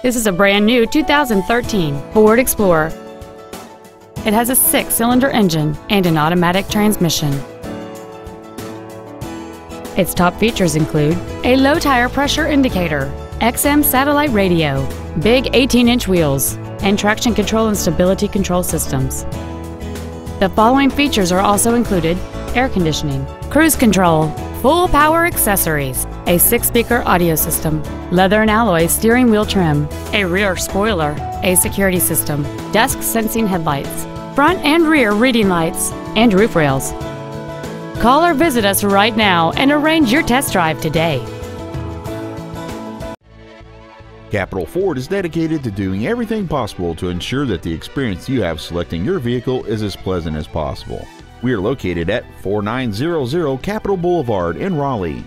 This is a brand new 2013 Ford Explorer. It has a six-cylinder engine and an automatic transmission. Its top features include a low tire pressure indicator, XM satellite radio, big 18-inch wheels, and traction control and stability control systems. The following features are also included air conditioning, cruise control, full power accessories, a six-speaker audio system, leather and alloy steering wheel trim, a rear spoiler, a security system, dusk sensing headlights, front and rear reading lights, and roof rails. Call or visit us right now and arrange your test drive today. Capital Ford is dedicated to doing everything possible to ensure that the experience you have selecting your vehicle is as pleasant as possible. We are located at 4900 Capital Boulevard in Raleigh.